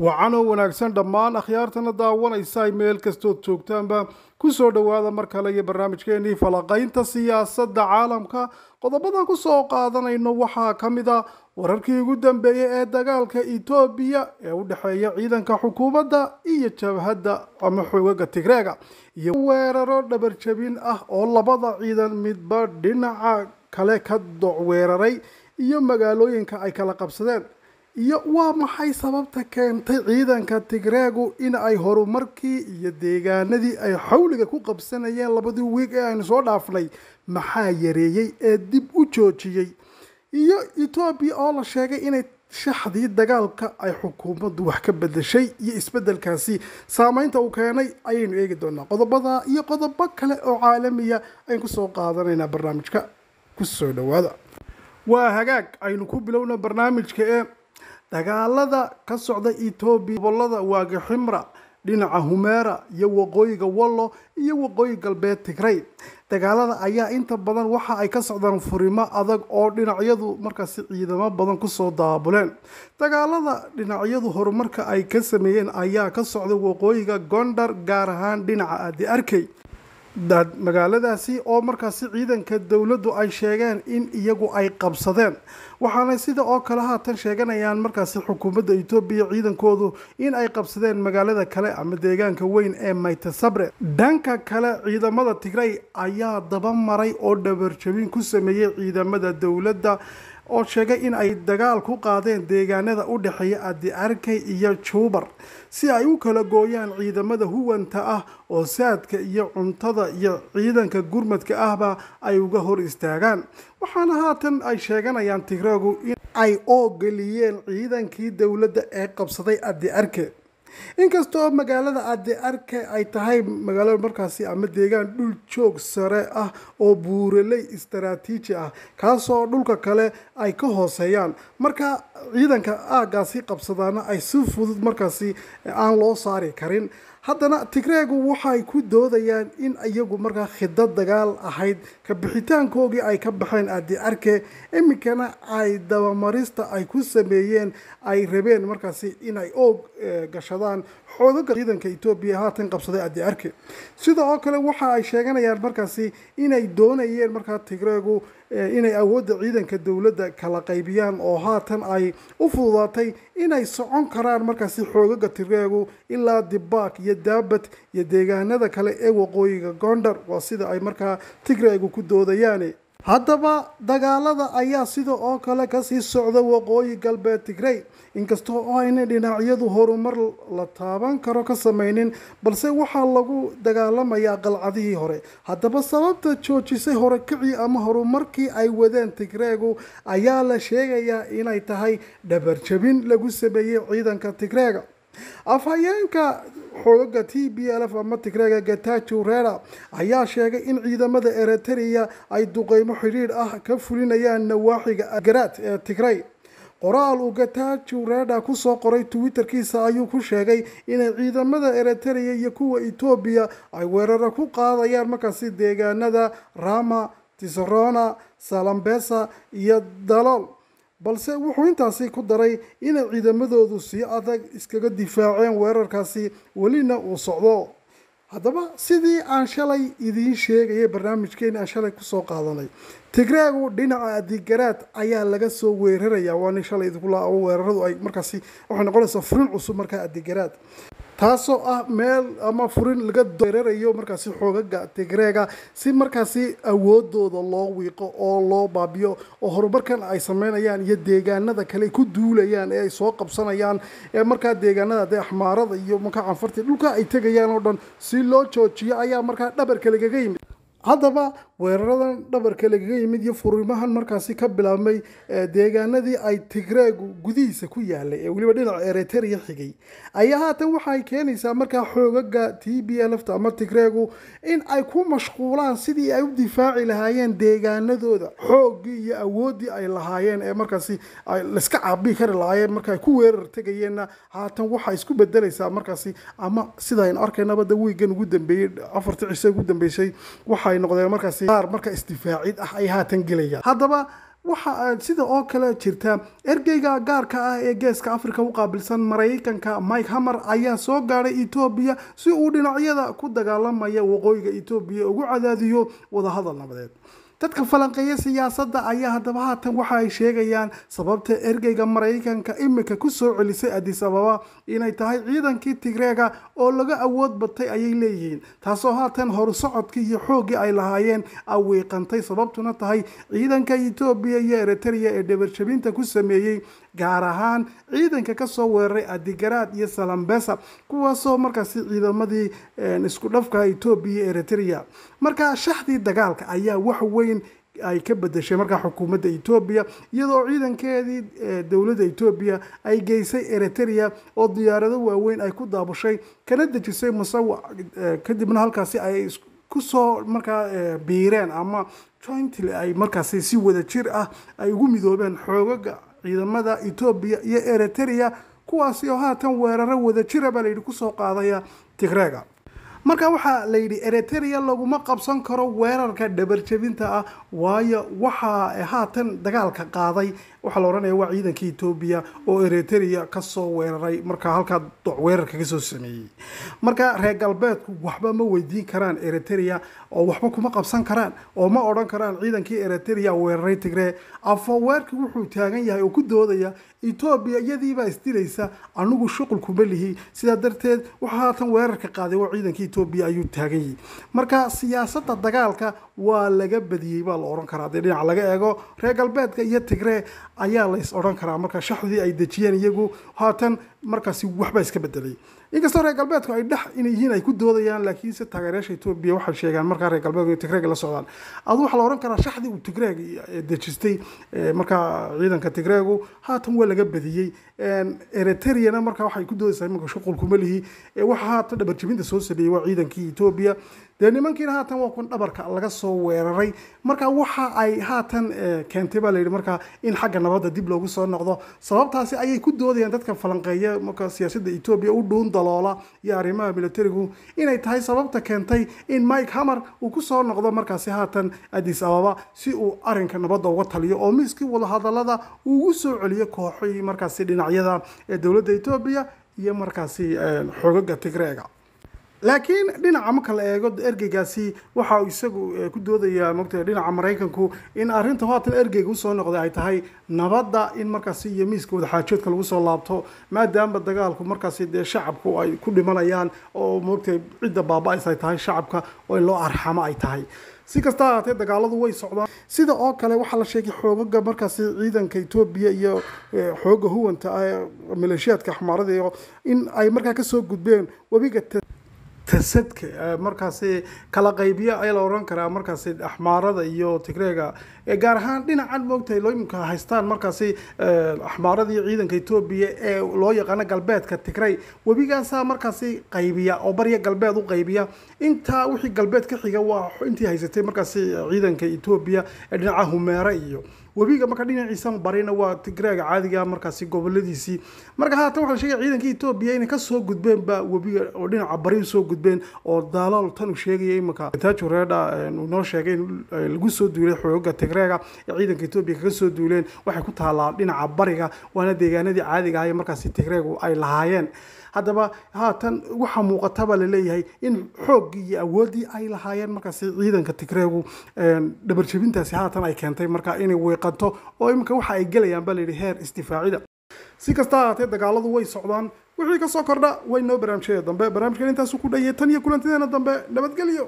wacanoo wanaagsan dhammaan akhyaartana daawanaysa ay meel kastood joogtaanba ku soo dhowaada mar kale iyo barnaamijkeenii falaqaynta siyaasadda caalamka. Qodobadan ku soo qaadanayno waxaa ka mid a wararkii ugu dambeeyey ee dagaalka etoobiya ee u dhexeeya ciidanka xukuumadda iyo jabhadda ama xoogaga tigreega iyo weeraro dhabarjabin ah oo labada ciidan midba dhinaca kale ka docweeraray iyo magaalooyinka ay kala qabsadeen iyo waa maxay sababta keentay ciidanka tigreegu in ay horumarkii iyo deegaanadii ay xawliga ku qabsanayeen labadii wiig ee aynu soo dhaafnay? Maxaa yareeyey ee dib u joojiyey? Iyo etoobiya oo la sheegay inay shaxdii dagaalka ay xukuumaddu wax ka bedeshay iyo isbedelkaasi saameynta uu keenay ayaynu eegi doonaa. Qodobada iyo qodobo kale oo caalamiya aynu ku soo qaadanaynaa barnaamijka ku soo dhawaada waa hagaag aynu ku bilowna barnaamijka ee dagaalada ka socda etoobiya gobollada waagaximra dhinaca humeera iyo waqooyiga wallo iyo waqooyi galbeed tigrey dagaalada ayaa inta badan waxa ay ka socdaan furimo adag oo dhinacyadu markaasi ciidamo badan ku soo daabuleen. Dagaalada dhinacyadu horumarka ay ka sameeyeen ayaa ka socda waqooyiga gondar gaar ahaan dhinaca aadi arkey magaaladaasi oo markaasi ciidanka dowladdu ay sheegeen in iyagu ay qabsadeen. Waxaana sida oo kale haatan sheeganayaan markaasi xukuumadda etoobiya ciidankoodu in ay qabsadeen magaalada kale ama deegaanka weyn ee maytasabre dhanka kale ciidamada tigrey ayaa daba maray oo dhabarjabin ku sameeyey ciidamada dowladda oo sheegay in ay dagaal ku qaadeen deegaanada u dhexeeya adi arkey iyo juubar si ay u kala gooyaan ciidamada huwanta ah oo saadka iyo cuntada iyo ciidanka gurmadka ahba ay uga hor istaagaan. Waxaana haatan ay sheeganayaan tigreegu in ay oogeliyeen ciidankii dowladda ee qabsaday adi arke inkastoo magaalada adi arke ay tahay magaalo markaasi ama deegaan dhul joog sare ah oo buuraley istaraatiiji ah kaasoo dhulka kale ay ka hooseeyaan. Marka ciidanka aagaasi qabsadaana ay si fudud markaasi aan loo saari karin haddana tigreegu waxay ku doodayaan in iyagu markaa khidad dagaal ahayd ka bixitaankoogii ay ka baxeen adi arke iminkana ay dabamarista ay ku sameeyeen ay rabeen markaasi inay oog gashadaan xoogaga ciidanka etoobiya haatan qabsaday adi arke. Sida oo kale waxa ay sheeganayaan markaasi inay doonayeen markaa tigreegu inay awoodda ciidanka dowladda kala qaybiyaan oo haatan ay u fududaatay inay socon karaan markaasi xoogaga tigreegu ilaa dibaak iyo daabat iyo deegaanada kale ee waqooyiga gondar. Waa sida ay markaa tigreegu ku doodayaan haddaba dagaalada ayaa sida oo kale ka sii socda waqooyi galbeed tigrey inkasta oo ayna dhinacyadu horumar la taaban karo ka sameynin balse waxaa lagu dagaalamayaa qalcadihii hore. Haddaba sababta joojisay horekicii ama horumarkii ay wadeen tigreegu ayaa la sheegayaa inay tahay dhabarjabin lagu sameeyey ciidanka tigreega afhayeenka xoogaga t b l f ama tigreega gatajo rera ayaa sheegay in ciidamada eritrea ay duqeymo xidhiidh ah ka fulinayaan nawaaxiga garaad ee tigrey qoraal uu gatajo reda ku soo qoray twitterkiisa ayuu ku sheegay inay ciidamada eritrea iyo kuwa etoobiya ay weeraro ku qaadayaan markaasi deegaanada rama tisarona salambesa iyo dalool balse wuxuu intaasi ku daray inay ciidamadoodu si adag iskaga difaaceen weerarkaasi welina uu socdo. Haddaba sidii aan shalay idiin sheegayay barnaamijkeeni aan shalay ku soo qaadanay. Tigreegu dhinaca adigaraad ayaa laga soo weeraraya waani shalay idinkula weeraradu ay markaasi waxay noqonaysaa furin cusub markaa adigaraad taasoo ah meel ama furin laga weerarayo markaasi xoogaga tigreega si markaasi awoodooda loo wiiqo oo loo baabiyo oo horumarkan ay sameynayaan iyo deegaanada kale ku duulayaan ee ay soo qabsanayaan ee markaa deegaanada dee axmaarada iyo markaa canfarti dhulka ay tegayaan oo dhan si loo joojiyo ayaa markaa dhabarka lagaga yimid haddaba weeraradan dhabarka lagaga yimid iyo furimahan markaasi ka bilaabmay deegaanadii ay tigreegu gudihiisa ku yaalay ee weliba dhinaca eritrea xigay ayaa haatan waxay keenaysaa markaa xoogaga t b lfta ama tigreegu in ay ku mashquulaan sidii ay u difaaci lahaayeen deegaanadooda xooggii iyo awooddii ay lahaayeen ee markaasi layska caabii kari lahaayeen marka ay ku weerar tegayeenna haatan waxaa isku bedelaysaa markaasi ama sidaynu arkaynaba da wiigan ugu dambeeyey afartii cishe ugu dambeysay waxay noqdeen markaasi marka isdifaacid ah ay haatan gelayaan. Haddaba waxa sida oo kale jirta ergeyga gaarka ah ee geeska africa u qaabilsan maraykanka mike hamer ayaa soo gaadhay etoobiya si uu dhinacyada ku dagaalamaya waqooyiga etoobiya ugu cadaadiyo wadahadal nabadeed dadka falanqeeya siyaasadda ayaa haddaba haatan waxa ay sheegayaan sababta ergeyga maraykanka imika ku soo celisay adis ababa inay tahay ciidankii tigreega oo laga awood batay ayay leeyihiin taasoo haatan horusocodkii iyo xooggii ay lahaayeen awiiqantay sababtuna tahay ciidanka etoobiya iyo eritrea ee dhabarjabinta ku sameeyey gaar ahaan ciidanka ka soo weeraray adigaraad iyo salambesa kuwaasoo markaasi ciidamadii isku dhafka etoobiya iyo eritrea. Marka shaxdii dagaalka ayaa wax weyn ay ka bedeshay markaa xukuumadda etoobiya iyadoo ciidankeedii dowladda etoobiya ay geysay eritrea oo diyaarado waaweyn ay ku daabushay kana dejisay musawac kadibna halkaasi ay ku soo markaa biireen ama jointly ay markaasi si wada jir ah ay ugu midoobeen xoogaga ciidamada etoobiya iyo eritrea kuwaasi oo haatan weeraro wada jira baa layidhi ku soo qaadaya tigreega marka waxaa la yidhi eritrea laguma qabsan karo weerarka dhabarjabinta ah waayo waxaa haatan dagaalka qaaday waxaa la odhanaya waa ciidanka etoobiya oo eritrea ka soo weeraray. Markaa halkaa weerarka ka soo sameeyey. Marka reer galbeedku waxba ma weydiin karaan eritrea oo waxba kuma qabsan karaan oo ma odhan karaan ciidankii eritrea weeraray tigree afaweerki wuxuu taagan yahay oo ku doodaya etoobiya iyadiibaa isdilaysa anigu shuqul kuma lihi. Sidaa darteed waxaa haatan weerarka qaaday waa ciidanka etoobiya ayuu taagan yahay. Marka siyaasadda dagaalka waa laga badiyey baa la odhan karaa. Haddii dhinac laga eego reer galbeedka iyo tigree ayaa lays odhan karaa. Marka shaxdii ay dejiyeen iyagu haatan markaasi waxbaa iska bedelay inkastoo reer galbeedku ay dhex inay yihiin ay ku doodayaan laakiinse taageerayaasha etoobiya waxay sheegaan markaa reer galbeedku tigreeg la socdaan. Adu waxaa la odhan karaa shaxdii uu tigreeg dejistay markaa ciidanka tigreegu haatan waa laga badiyey eritreana markaa waxay ku doodaysaa imanka shuqulkuma lihi. Waxa haatan dhabarjabinta soo sameeyey waa ciidankii etoobiya dee nimankiina haatan waa kun dhabarka laga soo weeraray. Marka waxa ay haatan keentay baa layidhi markaa in xagga nabadda dib loogu soo noqdo. Sababtaasi ayay ku doodayaan dadka falanqeeya marka siyaasadda etoobiya u dhuun daloola iyo arrimaha militarigu inay tahay sababta keentay in mike hamer uu ku soo noqdo markaasi haatan adis ababa si uu arinka nabadda uga taliyo oo miiskii wadahadalada uu ugu soo celiyo kooxii markaasi dhinacyada ee dowladda etoobiya iyo markaasi xoogaga tigreega laakiin dhinaca marka la eego ergeygaasi waxa uu isagu ku doodayaa mogta dhinaca maraykanku in arrinta haatan ergeyga u soo noqday ay tahay nabadda in markaasi iyo miiska wadaxaajoodka lagu soo laabto maadaama dagaalku markaasi dee shacabku ay ku dhimanayaan oo mogtay cidda baaba-ays ay tahay shacabka oo in loo arxamo ay tahay. Si kasta ahaatee dagaaladu way socdaan. Sida oo kale waxaa la sheegay xoogaga markaasi ciidanka etoobiya iyo xooga huwanta ah maleeshiyaadka axmaarada in ay markaa ka soo gudbeen webiga tasadka markaasi kala qaybiya ayaa la oran karaa markaasi axmaarada iyo tigreega. Gaar ahaan dhinacan moogtahay loo imika haystaan markaasi axmaarada iyo ciidanka etoobiya ee loo yaqaano galbeedka tigrey webigaasaa markaasi qaybiya oo barya galbeed u qaybiya. Intaa wixii galbeed ka xiga waa intii haysatay markaasi ciidanka etoobiya ee dhinaca humeere iyo webiga marka dhinaciisa barina waa tigreega caadiga markaasi goboladiisii marka haatan waxaa la sheegaya ciidanka etoobiya inay ka soo gudbeenba webiga oo dhinaca bari u soo gudbeen oo daalool tan uu sheegaya iminka tajo reedha uu noo sheegay in lagu soo duulay xooga tigreega ee ciidanka etoobiya kaga soo duuleen. Waxay ku taalaa dhinaca bariga waana deegaanadii caadiga ah ee markaasi tigreegu ay lahaayeen. Haddaba haatan waxaa muuqataba la leeyahay in xooggii iyo awooddii ay lahaayeen markaasi ciidanka tigreegu dhabarjabintaasi haatan ay keentay marka inay weeqanto oo iminka waxa ay gelayaan baa layidhi heer istifaacida. Si kasta ahaatee dagaaladu way socdaan. Wixii ka soo kordha way noo barnaamijyada dambe. Barnaamijkan intaasu ku dhayay tan iyo kulantideena dambe. Nabadgelyo